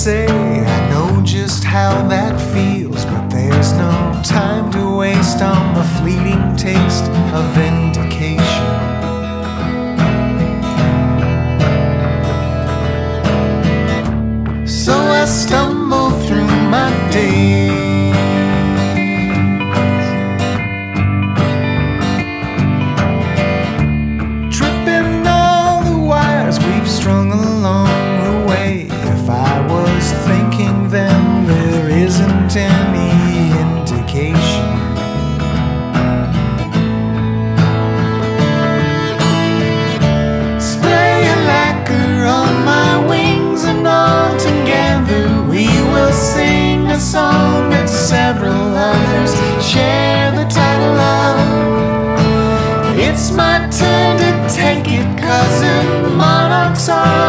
say I know just how that feels, but there's no time to waste on the fleeting taste of vengeance. song.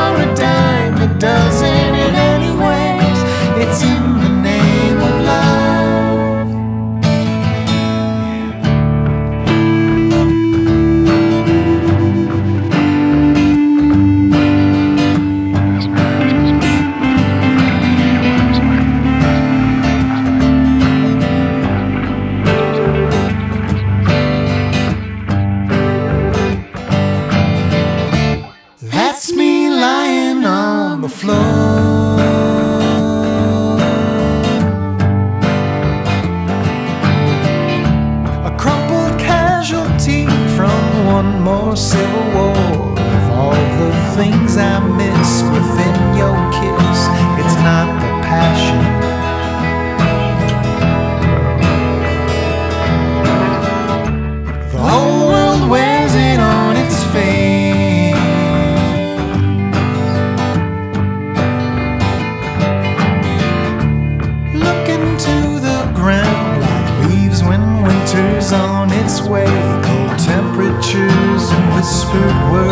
floor. A crumpled casualty from one more civil war. Of all the things I miss within. its way cold temperatures and whispered words.